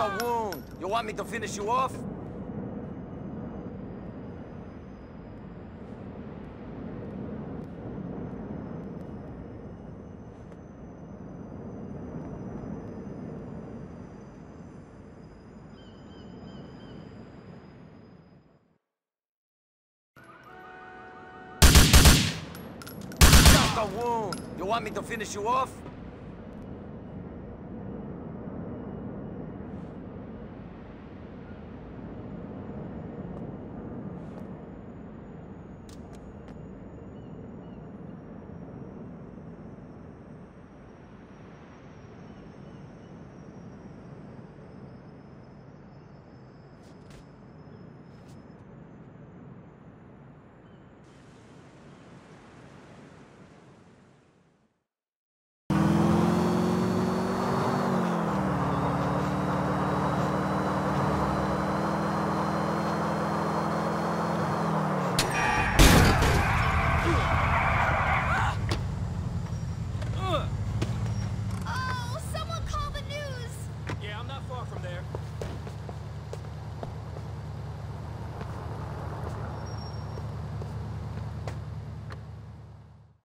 a wound. You want me to finish you off? A wound. You want me to finish you off? Oh, someone call the news! Yeah, I'm not far from there.